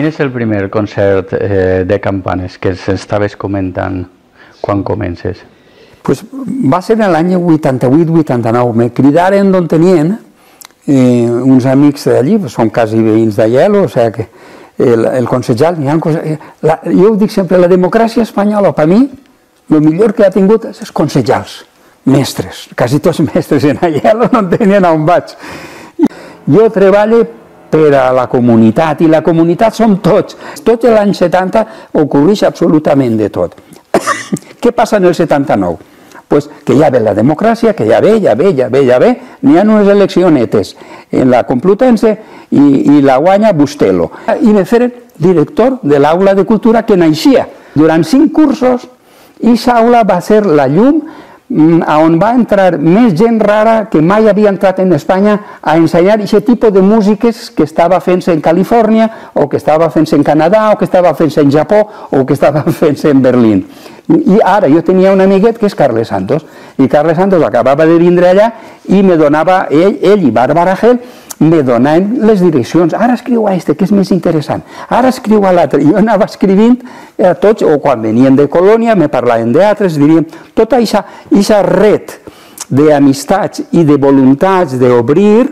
Quin és el primer concert eh, de campanes que s'estaves comentant quan comences? Pues va ser en l'any 88-89. Me cridaren d'on tenien eh, uns amics d'allí, som quasi veïns d'Aielo, o sigui que el, el consejal, ha eh, la, jo ho dic sempre, la democràcia espanyola, per mi, el millor que ha tingut és els consejals, mestres, quasi tots mestres en Aielo no tenien on vaig. Jo treballo per a la comunitat, i la comunitat som tots. Tot l'any 70 ocorreix absolutament de tot. Què passa en el 79? pues que ja ve la democràcia, que ja ve, ja ve, ja ve, ja ve, n'hi ha unes eleccionetes en la Complutense i, i la guanya Bustelo. I me feren director de l'aula de cultura que naixia. Durant cinc cursos, i aula va ser la llum Mm, on va entrar més gent rara que mai havia entrat en Espanya a ensenyar aquest tipus de músiques que estava fent-se en Califòrnia o que estava fent-se en Canadà o que estava fent-se en Japó o que estava fent-se en Berlín. I ara jo tenia un amiguet que és Carles Santos i Carles Santos acabava de vindre allà i me donava, ell, ell i Gel me donaven les direccions. Ara escriu a este, que és més interessant. Ara escriu a l'altre. Jo anava escrivint a tots, o quan venien de colònia, me parlaven d'altres, diríem, tota aquesta red d'amistats i de voluntats d'obrir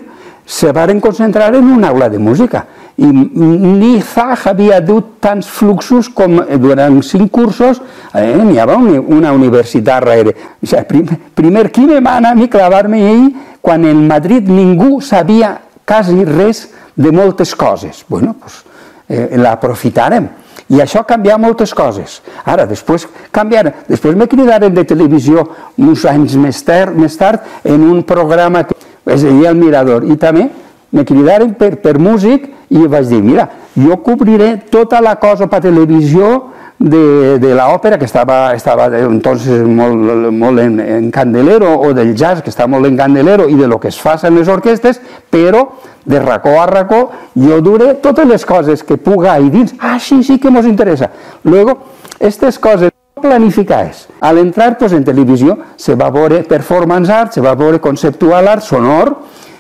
se varen concentrar en una aula de música. I ni Zach havia dut tants fluxos com durant cinc cursos, eh, n'hi havia una universitat darrere. O sigui, primer, primer qui me a mi clavar-me ahir quan en Madrid ningú sabia quasi res de moltes coses. bueno, pues, eh, l'aprofitarem. I això canviar moltes coses. Ara, després canviar, després me cridaren de televisió uns anys més tard, més tard en un programa que es deia El Mirador, i també me cridaren per, per músic i vaig dir, mira, jo cobriré tota la cosa per televisió de, de l'òpera, que estava, estava entonces molt, molt en, en candelero, o del jazz, que està molt en candelero, i de lo que es fa en les orquestes, però de racó a racó jo duré totes les coses que puga i dins. Ah, sí, sí que ens interessa. Luego, aquestes coses planificades. Al entrar pues, en televisió se va veure performance art, se va veure conceptual art, sonor,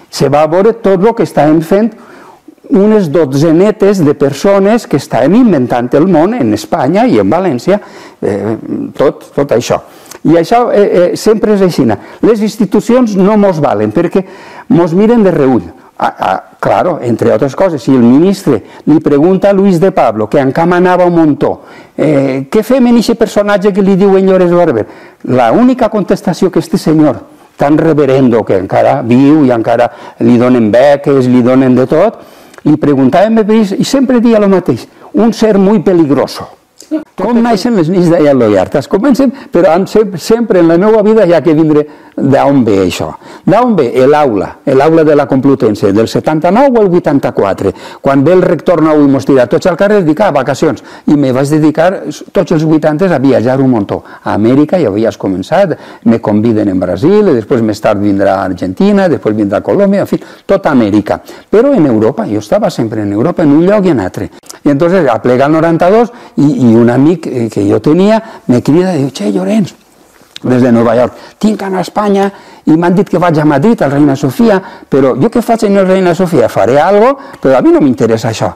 se va veure tot el que estàvem fent unes dotzenetes de persones que estaven inventant el món en Espanya i en València, eh, tot, tot això. I això eh, eh, sempre és així. Les institucions no mos valen perquè mos miren de reull. Ah, ah, claro, entre altres coses, si el ministre li pregunta a Luis de Pablo, que encara anava un muntó, eh, què fem en aquest personatge que li diuen Llores Barber? La única contestació que este senyor, tan reverendo, que encara viu i encara li donen beques, li donen de tot, li preguntàvem i sempre dia el mateix, un ser molt peligroso. Com naixen les nits de Lloiartes? Comencen, però sempre en la meva vida ha que vindre d'on ve això. D'on ve? L'aula, l'aula de la Complutense, del 79 al 84. Quan ve el rector nou i mos tira tots al carrer, dic, ah, vacacions. I me vaig dedicar tots els 80 a viatjar un muntó. A Amèrica ja havies començat, me conviden en Brasil, després més tard vindrà a Argentina, després vindrà a Colòmbia, en fi, tota Amèrica. Però en Europa, jo estava sempre en Europa, en un lloc i en altre. I entonces aplega el 92 i, i un amic eh, que jo tenia me crida i diu, che, Llorenç, des de Nova York. Tinc anar a Espanya i m'han dit que vaig a Madrid, al Reina Sofia, però jo què faig en el Reina Sofia? Faré algo, però a mi no m'interessa això.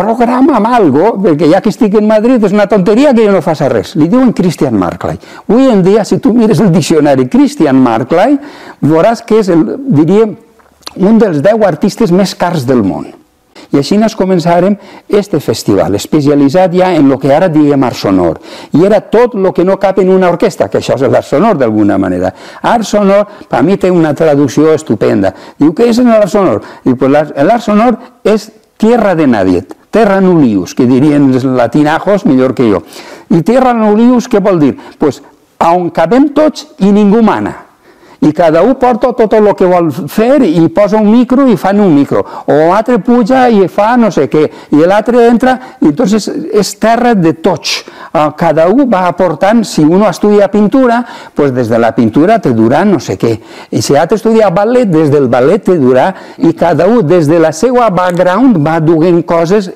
Programa'm algo, perquè ja que estic en Madrid és una tonteria que jo no faci res. Li diuen Christian Markley. Avui en dia, si tu mires el diccionari Christian Markley, veuràs que és, el, diríem, un dels 10 artistes més cars del món. I així ens començarem este festival, especialitzat ja en el que ara diem art sonor. I era tot el que no cap en una orquestra, que això és l'art sonor d'alguna manera. Art sonor, per mi té una traducció estupenda. Diu, què és l'art sonor? Diu, pues l'art sonor és tierra de nadie, terra nulius, que dirien els latinajos millor que jo. I terra nulius què vol dir? Pues, on cabem tots i ningú mana i cada un porta tot el que vol fer i posa un micro i fan un micro, o l'altre puja i fa no sé què, i l'altre entra, i entonces és terra de tots. Ah, cada un va aportant, si uno estudia pintura, pues des de la pintura te durà no sé què, i si l'altre estudia ballet, des del ballet te durà, i cada un des de la seva background va duent coses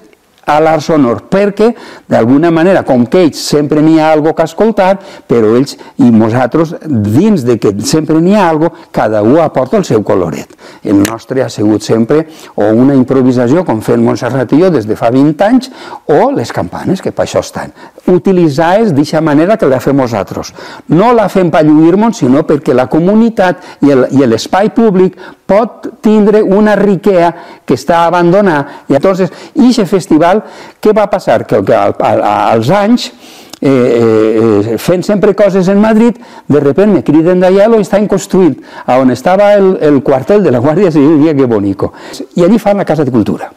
a l'art sonor, perquè d'alguna manera, com que ells sempre n'hi ha algo que escoltar, però ells i nosaltres, dins de que sempre n'hi ha algo, cada un aporta el seu coloret. El nostre ha sigut sempre o una improvisació, com fent Montserrat i jo des de fa 20 anys, o les campanes, que per això estan. Utilitzades d'aquesta manera que la fem nosaltres. No la fem per lluir-nos, sinó perquè la comunitat i l'espai públic pot tindre una riquea que està abandonada. I llavors, i aquest festival, què va passar? Que, que als anys, eh, eh, fent sempre coses en Madrid, de repente me criden d'allà i estan construint on estava el, el quartel de la Guàrdia Civil, que bonico. I allí fan la Casa de Cultura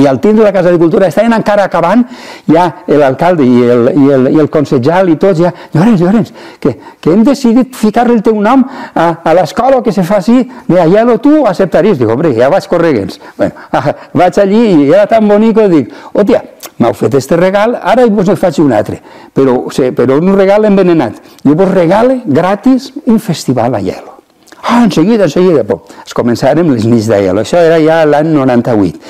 i al tindre la Casa de Cultura estaven encara acabant ja l'alcalde i, el, i, el, i el consejal i tots ja, Llorenç, Llorenç, que, que hem decidit ficar-li el teu nom a, a l'escola que se faci de allà tu acceptaries? Dic, hombre, ja vaig correguents. Bueno, ah, vaig allí i era tan bonic dic, hòstia, m'heu fet este regal, ara vos ne faig un altre, però, però un regal envenenat. Jo vos regale gratis un festival a Hielo. Ah, en seguida, en seguida. Bon, es començarem les nits d'ahir. Això era ja l'any 98.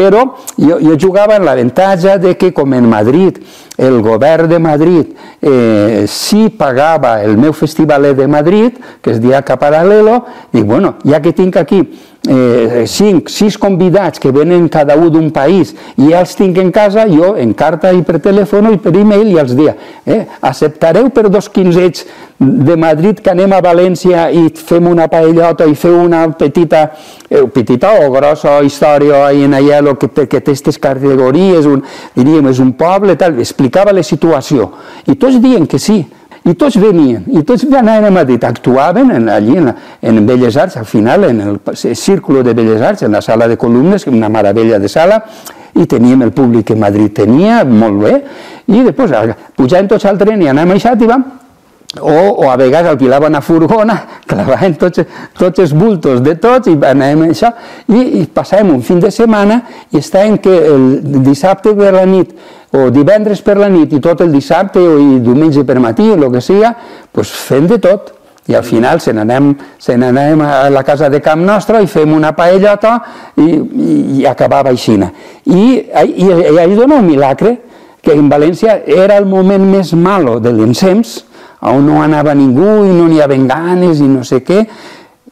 Però jo, jo jugava en l'avantatge de que, com en Madrid, el govern de Madrid eh, sí pagava el meu festivalet de Madrid, que es dia Caparalelo, dic, bueno, ja que tinc aquí eh, cinc, sis convidats que venen cada un d'un país i ja els tinc en casa, jo en carta i per telèfon i per e-mail i els dia. Eh, acceptareu per dos quinzets de Madrid que anem a València i fem una paellota i feu una petita, eh, petita o grossa història en allà que, que té aquestes categories, un, diríem, és un poble, tal, explicava la situació. I tots diuen que sí, i tots venien, i tots anaven a Madrid, actuaven en, allí en, en Belles Arts, al final en el círculo de Belles Arts, en la sala de columnes, una meravella de sala, i teníem el públic que Madrid tenia, molt bé, i després pujàvem tots al tren i anàvem a Xàtiva, o, o a vegades alquilaven una furgona, clavaven tots, tots els bultos de tots i anàvem a això, i, i passàvem un fin de setmana i estàvem que el dissabte per la nit o divendres per la nit i tot el dissabte o i diumenge per matí, o el que sigui, pues fem de tot. I al final se n'anem, se a la casa de camp nostra i fem una paellota i, i, i acabava així. I, i, i ahir dona un milagre que en València era el moment més malo de l'encems, on no anava ningú i no n'hi havia ganes i no sé què,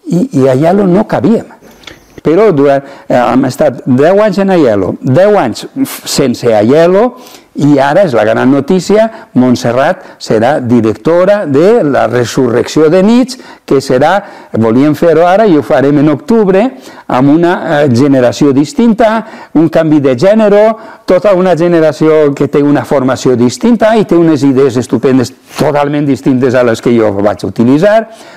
i, i allà no cabíem però durant, eh, hem estat 10 anys en Aielo, 10 anys sense Aielo, i ara és la gran notícia, Montserrat serà directora de la resurrecció de nits, que serà, volíem fer-ho ara i ho farem en octubre, amb una eh, generació distinta, un canvi de gènere, tota una generació que té una formació distinta i té unes idees estupendes totalment distintes a les que jo vaig utilitzar,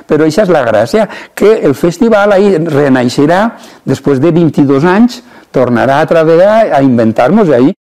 però això és la gràcia, que el festival ahir renaixerà després de 22 anys, tornarà a treballar, a inventar-nos ahir